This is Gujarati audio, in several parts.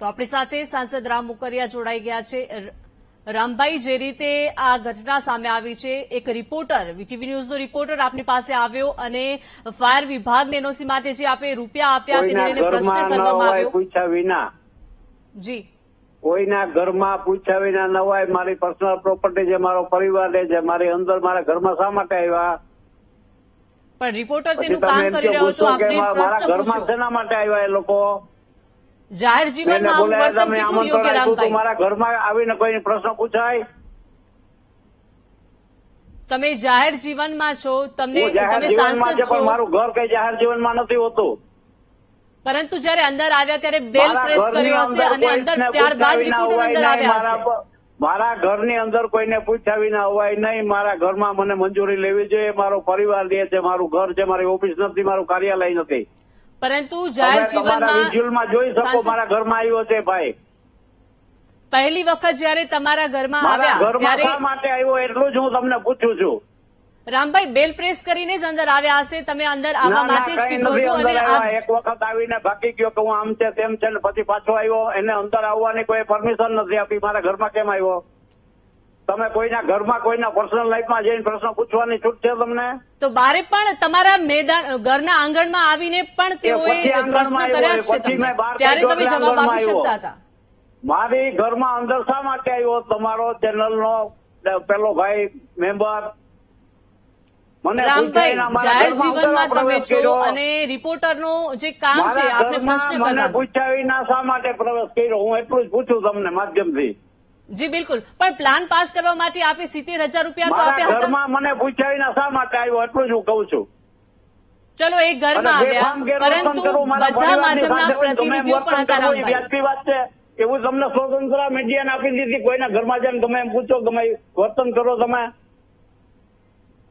તો આપણી સાથે સાંસદ રામ મુકરિયા જોડાઈ ગયા છે. રામભાઈ જે રીતે આ ઘટના સામે આવી છે એક રિપોર્ટર વીટીવી ન્યૂઝનો રિપોર્ટર આપની પાસે આવ્યો અને ફાયર વિભાગને એનઓસી માટે જે આપે રૂપિયા આપ્યા તેને પ્રશ્ન કરવામાં આવ્યો. પૂછ્યા વિના. જી. કોઈના ઘરમાં પૂછ્યા વિના નવાય મારી પર્સનલ પ્રોપર્ટી છે મારો પરિવાર લે છે મારી અંદર મારા ઘરમાં શા માટે આવ્યા? પણ રિપોર્ટર તેનું કામ કરી રહ્યો હતો આપને ઘરમાં શેના માટે આવ્યા એ લોકો? જાહેર જીવનમાં આવું વર્તન કેટલું યોગ્ય રામભાઈ મારા ઘરમાં આવીને કોઈ પ્રશ્ન પૂછાય? તમે જાહેર જીવનમાં છો તમને તમે સાંસદ છો મારું ઘર કઈ જાહેર જીવનમાં નથી હોતું. પરંતુ જ્યારે અંદર આવ્યા ત્યારે બેલ પ્રેસ કર્યો હશે અને અંદર ત્યારબાદ રિપોર્ટર અંદર આવ્યા મારા હશે. મારા ઘરની અંદર કોઈને પૂછ્યા વિના હોય નહીં મારા ઘરમાં મને મંજૂરી લેવી જોઈએ મારો પરિવાર લે છે મારું ઘર છે મારી ઓફિસ નથી મારું કાર્યાલય નથી. પરંતુ જાહેર જીવનમાં જોઈ શકો મારા ઘરમાં આવ્યો છે ભાઈ. પહેલી વખત જ્યારે તમારા ઘરમાં આવ્યા ત્યારે માટે આવ્યો એટલું જ હું તમને પૂછું છું. રામભાઈ બેલ પ્રેસ કરીને જ અંદર આવ્યા હશે તમે અંદર આવવા માટે જ કીધું હતું અને એક વખત આવીને ભાગી ગયો કે હું આમ છે તેમ છે ને પછી પાછો આવ્યો એને અંદર આવવાની કોઈ પરમિશન નથી આપી. મારા ઘરમાં કેમ આવ્યો? તમે કોઈના ઘરમાં કોઈના પર્સનલ લાઈફમાં જઈને પ્રશ્ન પૂછવાની છૂટ છે તમને? તો બારે પણ તમારા મેદાન ઘરના આંગણમાં આવીને પણ તેઓએ પ્રશ્ન કર્યા છે તમને. ત્યારે તમે જવાબ આપી શકતા હતા. મારી ઘરમાં અંદર શા માટે આવ્યો? તમારો ચેનલનો પેલો ભાઈ મેમ્બર. મને રામભાઈ જાહેર જીવનમાં તમે છો અને રિપોર્ટરનો જે કામ છે આપણે પ્રશ્ન કરવાનો. પૂછ્યા વિના શા માટે પ્રવેશ કર્યો? હું એટલું જ પૂછું તમને માધ્યમથી. જી બિલકુલ. પણ પ્લાન પાસ કરવા માટે આપે સિત્તેર હજાર રૂપિયા તો આપ્યા હતા મને પૂછ્યા વિના શા માટે આવ્યો એટલું જ હું કહું છું. ચલો એ ઘરમાં આવ્યા. પરંતુ બધા માધ્યમના પ્રતિનિધિઓ પણ હતા રામભાઈ વાત છે એવું તમને સ્વતંત્ર મીડિયાને આપી દીધી કોઈના ઘરમાં જઈને ગમે એમ પૂછો ગમે વર્તન કરો તમે.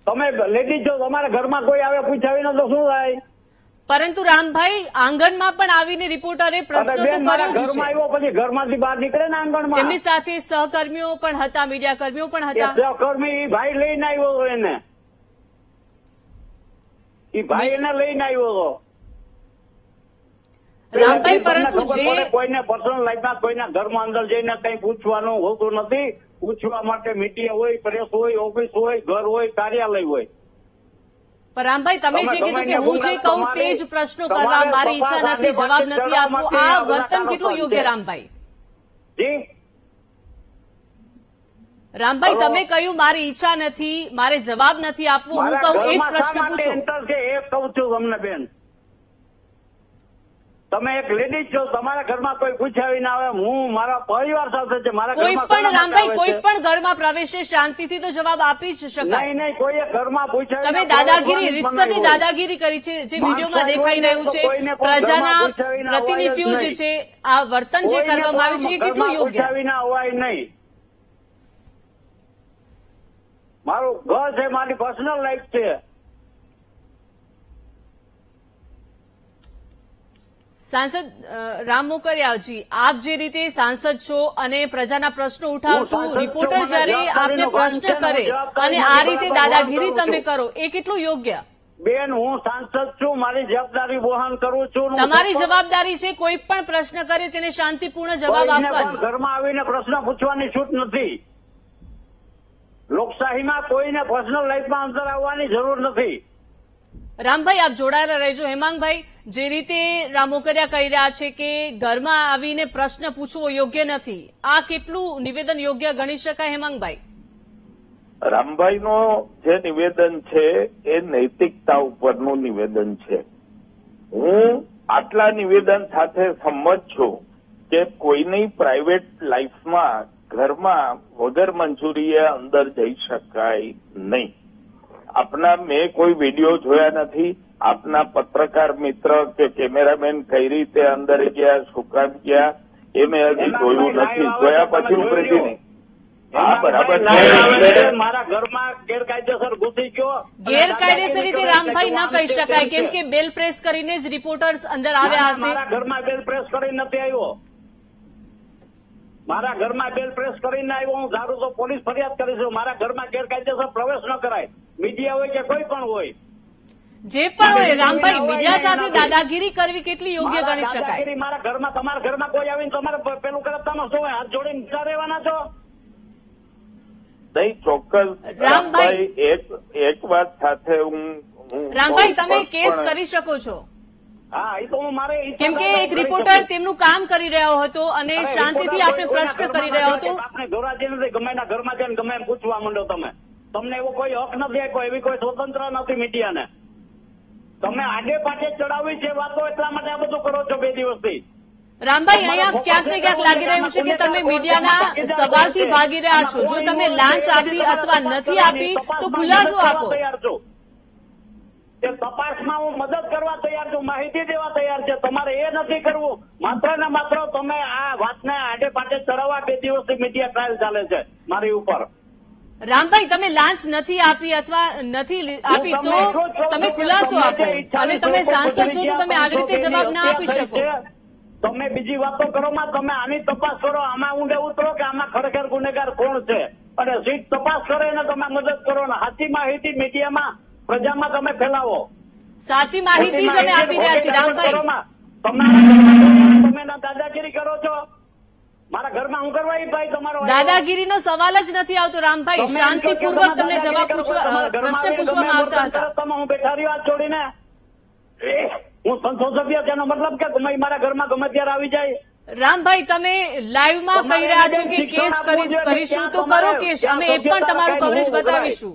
તમે લેડીઝ છો તમારા ઘરમાં કોઈ આવે પૂછાવી વિના તો શું થાય? પરંતુ રામભાઈ આંગણમાં પણ આવીને રિપોર્ટરે પ્રશ્નો તો કર્યો જ છે. પછી ઘરમાંથી બહાર નીકળે ને આંગણમાં? તેમની સાથે સહકર્મીઓ પણ હતા મીડિયા કર્મીઓ પણ એ હતા સહકર્મી ભાઈ લઈને આવ્યો એને. એ ભાઈ એને લઈને આવ્યો હતો. રામભાઈ પરંતુ જે કોઈને પર્સનલ લાઈફમાં કોઈના ઘરમાં અંદર જઈને કઈ પૂછવાનું હોતું નથી. પૂછવા માટે મીડિયા હોય પ્રેસ હોય ઓફિસ હોય ઘર હોય કાર્યાલય હોય. પણ રામભાઈ તમે જે કીધું કે હું જે કહું તે જ પ્રશ્નો કરવા મારી ઈચ્છા નથી જવાબ નથી આપવો. આ વર્તન કેટલું યોગ્ય રામભાઈ? રામભાઈ તમે કહ્યું મારી ઈચ્છા નથી મારે જવાબ નથી આપવો. હું કહું એ જ પ્રશ્ન પૂછું. એ કહું છું તમને બેન. તમે એક લેડીઝ છો તમારા ઘરમાં કોઈ પૂછ્યા વિના આવે હું મારા પરિવાર સાથે છે મારા કોઈ પણ રામભાઈ કોઈ પણ ઘરમાં પ્રવેશે શાંતિથી તો જવાબ આપી જ શકાય. નહીં નહીં કોઈએ ઘરમાં પૂછ્યા તમે દાદાગીરી રીતસરની દાદાગીરી કરી છે જે વિડીયોમાં દેખાઈ રહ્યું છે પ્રજાના પ્રતિનિધિઓ જે છે આ વર્તન જે કરવામાં આવ્યું છે એ કેટલું યોગ્ય? વિના નહીં. મારું ઘર છે મારી પર્સનલ લાઈફ છે. સાંસદ રામ મોકરિયાજી આપ જે રીતે સાંસદ છો અને પ્રજાના પ્રશ્નો ઉઠાવતું રિપોર્ટર જ્યારે આપને પ્રશ્ન કરે અને આ રીતે દાદાગીરી તમે કરું એ કેટલું યોગ્ય? બેન હું સાંસદ છું મારી જવાબદારી વહન કરું છું તમારી જવાબદારી છે કોઈ પણ પ્રશ્ન કરે તેને શાંતિપૂર્ણ જવાબ આપવાની. ઘરમાં આવીને પ્રશ્ન પૂછવાની છૂટ નથી. લોકશાહીમાં કોઈને પર્સનલ લાઈફમાં અંદર આવવાની જરૂર નથી. રામભાઈ, આપ જોડાયેલા રહેજો. હેમાંગભાઈ, જે રીતે રામોકરિયા કહી રહ્યા છે કે ઘરમાં આવીને પ્રશ્ન પૂછવો યોગ્ય નથી, આ કેટલું નિવેદન યોગ્ય ગણી શકાય હેમાંગભાઈ? રામભાઈનો જે નિવેદન છે એ નૈતિકતા ઉપરનું નિવેદન છે. હું આટલા નિવેદન સાથે સંમત છું કે કોઈની પ્રાઇવેટ લાઈફમાં ઘરમાં વગર મંજૂરીએ અંદર જઈ શકાય નહીં. આપના મેં કોઈ વીડિયો જોયા નથી. આપના પત્રકાર મિત્ર કે કેમેરામેન કઈ રીતે અંદર ગયા શું કામ ગયા એ મેં હજી જોયું નથી. જોયા પછી હું પ્રેતી નહીં હા બરાબર મારા ઘરમાં ગેરકાયદેસર ઘૂસી ગયો. ગેરકાયદેસર રીતે રામભાઈ ન કહી શકાય. કેમ કે બેલ પ્રેસ કરીને જ રિપોર્ટર્સ અંદર આવ્યા હશે. મારા ઘરમાં બેલ પ્રેસ કરીને નથી આવ્યો. મારા ઘરમાં બેલ પ્રેસ કરીને આવ્યો. હું ધારું તો પોલીસ ફરિયાદ કરીશું મારા ઘરમાં ગેરકાયદેસર પ્રવેશ ન કરાય. મીડિયા હોય કે કોઈ પણ હોય. જે પણ હોય રામભાઈ મીડિયા સાથે દાદાગીરી કરવી કેટલી યોગ્ય મારા ગણી શકાય? મારા ઘરમાં તમારા ઘરમાં કોઈ આવીને તમારે પેલું કરતામાં શું હાથ જોડીને ઊભા રહેવાના છો? નહીં ચોક્કસ. રામભાઈ. એક એક વાત સાથે હું હું રામભાઈ તમે કેસ કરી શકો છો. હા એ તો હું મારે કેમ કે એક રિપોર્ટર તેમનું કામ કરી રહ્યો હતો અને શાંતિથી આપણે પ્રશ્ન કરી રહ્યો હતો. આપણે ધોરાજી નથી ગમે ઘરમાં જઈને ગમે એમ પૂછવા માંડો તમે. તમને એવો કોઈ હક નથી આપ્યો એવી કોઈ સ્વતંત્ર નથી મીડિયાને. તમે આગે પાછે ચડાવી છે વાતો એટલા માટે આ બધું કરો છો બે દિવસથી. રામભાઈ અહીંયા ક્યાંક ને ક્યાંક લાગી રહ્યું છે કે તમે મીડિયાના સવાલથી ભાગી રહ્યા છો. જો તમે લાંચ આપી અથવા નથી આપી તો ખુલાસો આપો. તપાસમાં હું મદદ કરવા તૈયાર છું માહિતી દેવા તૈયાર છે. તમારે એ નથી કરવું. માત્ર ને માત્ર તમે આ વાતને આડે પાટે ચડાવવા બે દિવસથી મીડિયા ટ્રાયલ ચાલે છે મારી ઉપર. રામભાઈ તમે લાંચ નથી આપી અથવા નથી આપી તો તમે ખુલાસો આપો. અને તમે સાંસદ છો તો તમે આવી રીતે જવાબ ના આપી શકો. તમે બીજી વાતો કરો માં તમે આની તપાસ કરો. આમાં ઊંડે ઉતરો કે આમાં ખરેખર ગુનેગાર કોણ છે? અને સીટ તપાસ કરે ને તમે મદદ કરો ને સાચી માહિતી મીડિયામાં પ્રજામાં તમે ફેલાવો. સાચી માહિતી જ અમે આપી રહ્યા છીએ. રામભાઈ. તમે દાદાગીરી કરો છો? મારા ઘરમાં હું કરવા ભાઈ તમારો દાદાગીરીનો સવાલ જ નથી આવતો રામભાઈ તમે શાંતિપૂર્વક તમને જવાબ પૂછવા પ્રશ્ન પૂછવામાં આવતા હતા. તમે હું બેઠા રહ્યો હાથ જોડીને? હું સંસદ સભ્ય તેનો મતલબ કે ગમે મારા ઘરમાં ગમે ત્યારે આવી જાય. રામભાઈ તમે લાઈવમાં કહી રહ્યા છો કે કેસ કરીશું તો કરો કેસ. અમે એ પણ તમારું કવરેજ બતાવીશું.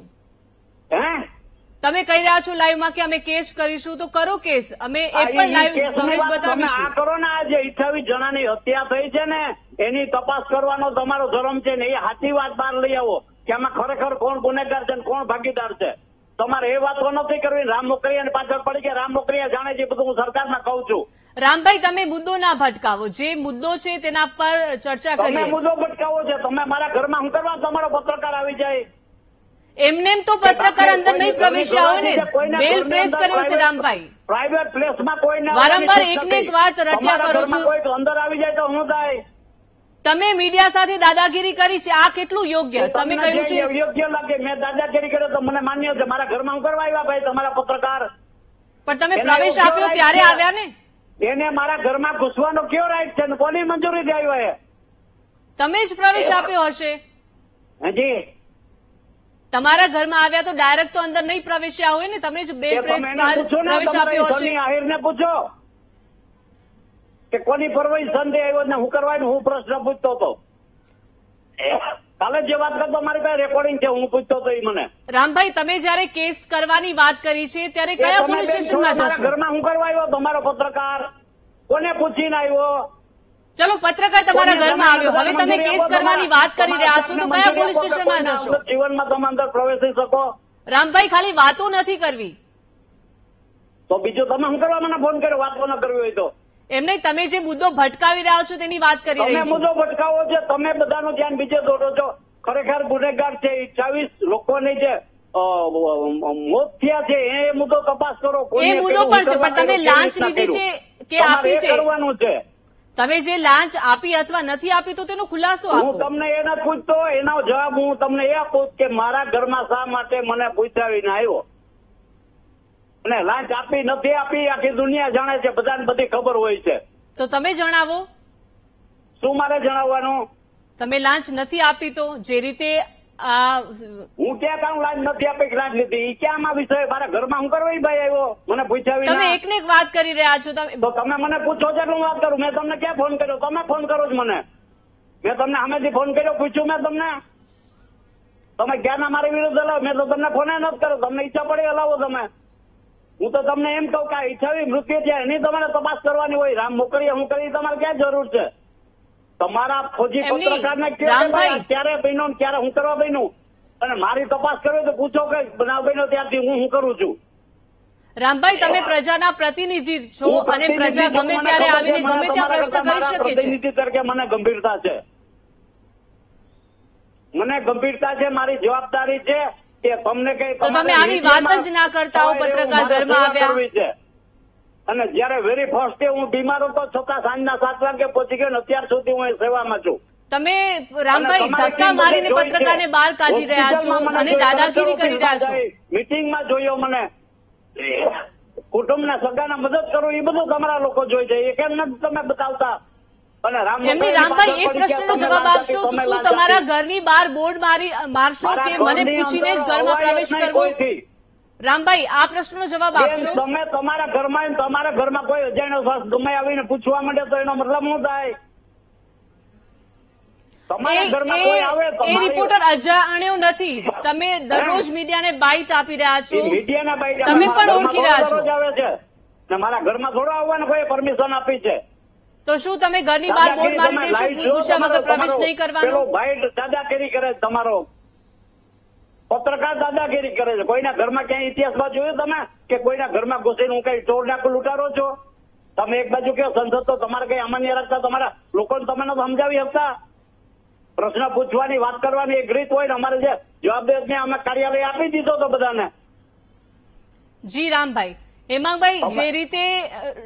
તમે કહી રહ્યા છો લાઈવમાં કે અમે કેસ કરીશું તો કરો કેસ. અમે એ પણ લાઈવ કવરેજ બતાવીશું. આ કરો ને આ જે 28 જણાની હત્યા થઈ છે ને એની તપાસ કરવાનો તમારો ધર્મ છે ને એ સાચી વાત બહાર લઈ આવો કે આમાં ખરેખર કોણ ગુનેગાર છે કોણ ભાગીદાર છે. તમારે એ વાતો નથી કરવી. રામ મોકરિયા પાછળ પડી કે રામ મોકરિયા જાણે છે બધું હું સરકારમાં કહું છું. રામભાઈ તમે મુદ્દો ના ભટકાવો. જે મુદ્દો છે તેના પર ચર્ચા કરીએ. મુદ્દો ભટકાવો છે. તમે મારા ઘરમાં હું કરવા તમારો પત્રકાર આવી જાય? એમનેમ તો પત્રકાર અંદર નહીં પ્રવેશ્યા હોય ને. બેલ પ્રેસ કર્યો છે રામભાઈ. પ્રાઇવેટ પ્લેસમાં કોઈ વારંવાર એક ને એક વાત. રટ્યા કરો છો. કોઈ અંદર આવી જાય તો હું થાય? તમે મીડિયા સાથે દાદાગીરી કરી છે. આ કેટલું યોગ્ય? તમે કહ્યું છે. યોગ્ય લાગે મેં દાદાગીરી કર્યો તો મને માન્ય છે. મારા ઘરમાં હું કરવા આવ્યા ભાઈ? તમારા પત્રકાર. પણ તમે પ્રવેશ આપ્યો ત્યારે આવ્યા ને? એને મારા ઘરમાં ઘૂસવાનો કયો રાઈટ છે ને? કોની મંજૂરી આવ્યો એ? તમે જ પ્રવેશ આપ્યો હશે. જી તમારા ઘરમાં આવ્યા તો ડાયરેક્ટ તો અંદર નહીં પ્રવેશ્યા હોય ને તમે જ બે પ્રેસ પ્રવેશ આપ્યો હશે. આહિરને પૂછો. કે કોની પરમિશનથી આવ્યો ને હું કરવાનું હું પ્રશ્ન પૂછતો હતો. કાલે જે વાત કરતો મારી પાસે રેકોર્ડિંગ છે હું પૂછતો હતો એ મને. રામભાઈ તમે જયારે કેસ કરવાની વાત કરી છે ત્યારે કયા પોલીસ સ્ટેશનમાં જશો? ઘરમાં હું કરવા આવ્યો તમારો પત્રકાર. કોને પૂછીને આવ્યો? ચલો પત્રકાર તમારા ઘરમાં આવ્યો. હવે તમે કેસ કરવાની વાત કરી રહ્યા છો તો કયા પોલીસ સ્ટેશનમાં જશો? જીવનમાં તમે અંદર પ્રવેશી શકો. રામભાઈ ખાલી વાતો નથી કરવી. તો બીજો તમે શું કરવા મને ફોન કર્યો? વાતો ન કરવી હોય તો. એમને તમે જે મુદ્દો ભટકાવી રહ્યા છો તેની વાત કરી રહી છું. મુદ્દો ભટકાવો છે તમે બધાનું ધ્યાન બીજે દોડો છો. ખરેખર ગુનેગાર છે અઠ્યાવીસ લોકોની જે મોત થયા છે એ મુદ્દો તપાસ કરો. એ મુદ્દો પણ છે પણ તમે લાંચ લીધી છે કે. આપી છે? કરવાનું છે. તમે જે લાંચ આપી અથવા નથી આપી તો તેનો ખુલાસો હું તમને એ નથી પૂછતો એનો જવાબ હું તમને એ આપું કે મારા ઘરમાં શા માટે મને પૂછાવીને આવ્યો? અને લાંચ આપી નથી આપી આખી દુનિયા જાણે છે બધાને બધી ખબર હોય છે. તો તમે જણાવો. શું મારે જણાવવાનું? તમે લાંચ નથી આપી તો જે રીતે હું ક્યાં કામ લાજ નથી આપી કે લીધી? ઈ ક્યાં આ વિષય? મારા ઘરમાં હું કરવા ભાઈ આવ્યો? મને પૂછાવી તમે એકને એક વાત કરી રહ્યા છો તમે તો તમે મને પૂછો છો હું વાત કરું મેં તમને ક્યાં ફોન કર્યો? તમે ફોન કરો જ મને. મેં તમને સામેથી ફોન કર્યો પૂછ્યું મેં તમને. તમે ક્યાં ના મારી વિરુદ્ધ હલાવો? મેં તો તમને ફોન નથી કર્યો. તમને ઈચ્છા પડે હલાવો તમે. હું તો તમને એમ કહું કે ઈચ્છાવી મૃત્યુ છે એની તમારે તપાસ કરવાની હોય. રામ મોકલીએ હું કરી તમારે ક્યાં જરૂર છે? તમારા ફોજી પત્રકારને ક્યારે બન્યો ક્યારે હું કરવા બન્યું? અને મારી તપાસ કરવી તો પૂછો કે બનાવ બન્યો ત્યારથી હું શું કરું છું? રામભાઈ તમે પ્રજાના પ્રતિનિધિ છો અને પ્રજા ગમે ત્યારે આવીને ગમે ત્યાં પ્રશ્ન કરી શકે છે. પ્રતિનિધિ તરીકે મને ગંભીરતા છે. મને ગંભીરતા છે મારી જવાબદારી છે કે તમને કઈ તમે આવી વાત જ ના કરતા પત્રકાર ઘરમાં આવ્યા. અને જયારે વેરી ફર્સ્ટ હું બીમાર હતો છતાં સાંજના સાત વાગે પહોંચી ગયો ને અત્યાર સુધી હું એ સેવામાં છું. તમે રામભાઈ ધક્કા મારીને પત્રકારને બહાર કાઢી રહ્યા છો અને દાદાગીરી કરી રહ્યા છો. મિટિંગમાં જોયો મને. કુટુંબના સગાને મદદ કરો એ બધું તમારા લોકો જોઈ છે. એ કેમ નથી તમે બતાવતા? અને એમની રામભાઈ એક પ્રશ્નનો જવાબ આપશો શું તમારા ઘરની બહાર બોર્ડ મારી મારશો કે મને પૂછીને જ ઘરમાં પ્રવેશ કરવો? રામભાઈ આ પ્રશ્નનો જવાબ આપશો? તમે તમારા ઘરમાં તમારા ઘરમાં કોઈ અજાણ્યો શ્વાસ ગમે આવીને પૂછવા માંડે તો એનો મતલબ શું થાય? એ રિપોર્ટર અજાણ્યો નથી. તમે દરરોજ મીડિયાને બાઇટ આપી રહ્યા છો. મીડિયાના બાઇટ તમે પણ ઓળખી રહ્યા છો. આવે છે. ને મારા ઘરમાં થોડો આવવાનું કોઈ પરમિશન આપી છે. તો શું તમે ઘરની બહાર બોર્ડ મારી દેશો? પૂછ્યા વગર પ્રવેશ નહીં કરવાનો? બાઇટ દાદાગીરી કરે તમારો. પત્રકાર દાદાગીરી કરે છે. કોઈના ઘરમાં ક્યાંય ઇતિહાસમાં જોયું તમે? કે કોઈના ઘરમાં ઘૂસીને હું કઈ ચોર નાખું લૂંટારો છો? તમે એક બાજુ કયો સંસદ તો તમારે કઈ અમાન્ય રાખતા તમારા લોકોને તમે સમજાવી શકતા? પ્રશ્ન પૂછવાની વાત કરવાની એક રીત હોય ને અમારે જે જવાબદારી અમે કાર્યાલય આપી દીધો તો બધાને. જી રામભાઈ. હેમાંગભાઈ જે રીતે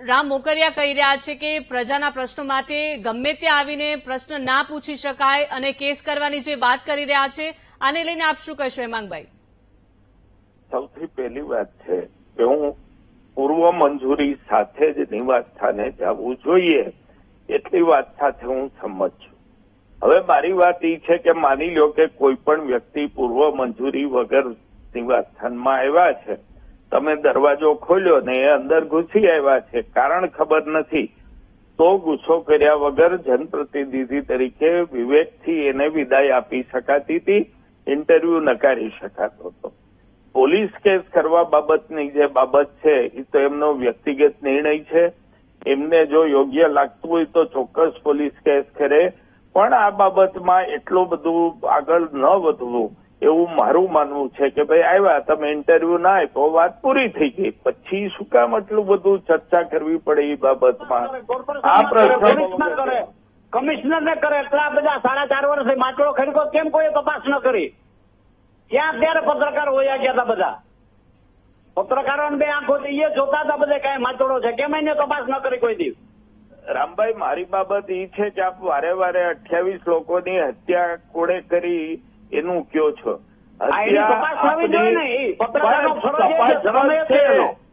રામ મોકરિયા કહી રહ્યા છે કે પ્રજાના પ્રશ્નો માટે ગમે ત્યાં આવીને પ્રશ્ન ના પૂછી શકાય અને કેસ કરવાની જે વાત કરી રહ્યા છે આને લઈને આપ શું કહેશો, હેમાંગભાઈ? સૌથી પહેલી વાત છે કે હું પૂર્વ મંજૂરી સાથે જ નિવાસ સ્થાને જવું જોઈએ, એટલી વાત સાથે હું સંમત છું. હવે મારી વાત એ છે કે માની લો કે કોઈ પણ વ્યક્તિ પૂર્વ મંજૂરી વગર નિવાસ સ્થાનમાં આવ્યા છે. તમે દરવાજો ખોલ્યો ને એ અંદર ઘૂસી આવ્યા છે. કારણ ખબર નથી. તો ગુસ્સો કર્યા વગર જનપ્રતિનિધિ તરીકે વિવેકથી એને વિદાય આપી શકાતી હતી. ઇન્ટરવ્યુ નકારી શકાતો હતો. પોલીસ કેસ કરવા બાબતની જે બાબત છે એ તો એમનો વ્યક્તિગત નિર્ણય છે. એમને જો યોગ્ય લાગતું હોય તો ચોક્કસ પોલીસ કેસ કરે. પણ આ બાબતમાં એટલું બધું આગળ ન વધવું એવું મારું માનવું છે કે ભાઈ આવ્યા તમે ઇન્ટરવ્યુ ના આપ્યો વાત પૂરી થઈ ગઈ. પછી શું કામ આટલું બધું ચર્ચા કરવી પડે એ બાબતમાં? આ પ્રશ્ન કમિશનર ને કરે એટલા બધા સાડા ચાર વર્ષે માટલો ખરીદો કેમ કોઈ તપાસ ન કરી? ત્યાં ત્યારે પત્રકાર હોયા ગયા હતા બધા? પત્રકારોને બે આંખો એ જોતા હતા બધે કઈ માટલો છે. કેમ એને તપાસ ન કરી કોઈ દિવસ? રામભાઈ મારી બાબત એ છે કે આપ વારે વારે અઠ્યાવીસ લોકોની હત્યા કોડે કરી એનું કયો છો? તપાસ થવી જોઈએ ને, પત્રકારો ફરજ છે.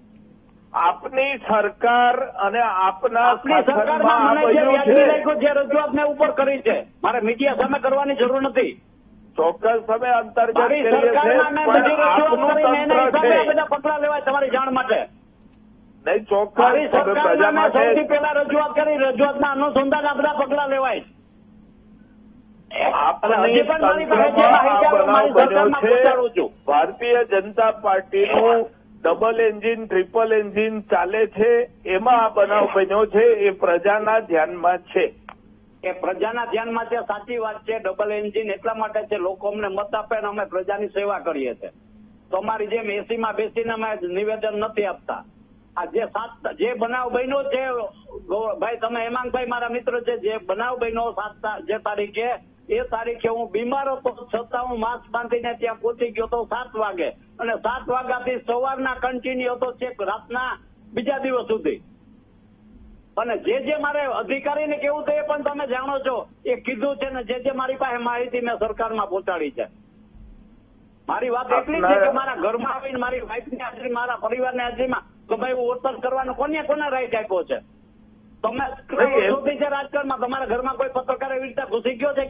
આપની સરકાર અને આપના આપણી સરકારમાં મને જે વ્યાજબી બન્યું જે રજૂઆત મેં ઉપર કરી છે. મારે મીડિયા સામે કરવાની જરૂર નથી. ચોક્કસ તમે અંતર્ગત કરીએ છીએ રજૂઆત આપનું કરીને એના તંત્ર હિસાબે આ છે બધા પગલા લેવાય તમારી જાણ માટે. નહીં ચોક્કસ. પ્રજા સરકારમાં સૌથી પહેલા રજૂઆત કરી રજૂઆતના અનુસંધાન આ બધા પગલા લેવાય. ભારતીય જનતા પાર્ટીનું ડબલ એન્જિન, ટ્રિપલ એન્જિન ચાલે છે, એમાં આ બનાવ બન્યો છે, એ પ્રજાના ધ્યાનમાં છે. કે પ્રજાના ધ્યાનમાં છે, સાચી વાત છે, ડબલ એન્જિન એટલા માટે છે, લોકો અમને મત આપે અને અમે પ્રજાની સેવા કરીએ છીએ. તમારી જેમ એસીમાં બેસીને અમે નિવેદન નથી આપતા. આ જે સાત, જે બનાવ બન્યો છે ભાઈ, તમે હેમાંગભાઈ, મારા મિત્ર છે, જે બનાવ બન્યો સાત જે તારીખે એ તારીખે હું બીમાર હતો છતાં હું માસ્ક બાંધીને ત્યાં પહોંચી ગયો હતો સાત વાગે. અને સાત વાગ્યાથી સવારના કન્ટિન્યુ હતો છેક રાતના બીજા દિવસ સુધી. અને જે જે મારે અધિકારીને કેવું તો એ પણ તમે જાણો છો. એ કીધું છે ને જે જે મારી પાસે માહિતી મેં સરકારમાં પહોંચાડી છે. મારી વાત એટલી છે કે મારા ઘરમાં આવીને મારી વાઇફની હાજરી મારા પરિવારની હાજરીમાં તો ભાઈ વોટર ઓતર કરવાનો કોને કોને રાઈટ આપ્યો છે? તમે છે રાજકારણમાં. તમારા ઘરમાં કોઈ પત્રકાર એવી રીતે ઘૂસી ગયો છે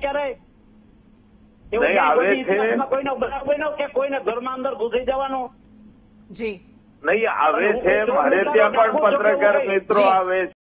આવે કોઈની છે. બનાવ કે કોઈને ઘરમાં અંદર ઘૂસી જવાનું? જી. નહીં આવે છે. મારે ત્યાં પણ પત્રકાર મિત્રો આવે આવે